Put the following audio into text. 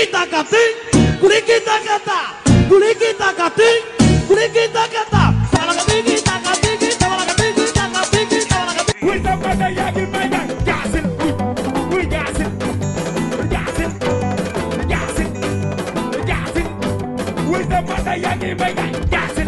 Kulikita kati, kulikita kata, kulikita kati, kulikita kata. Tabalakatiki, takatiki, tabalakatiki, takatiki, tabalakatiki. With the mother yagi mega gasin we jasin, jasin, jasin, jasin. with the mother yagi jasin.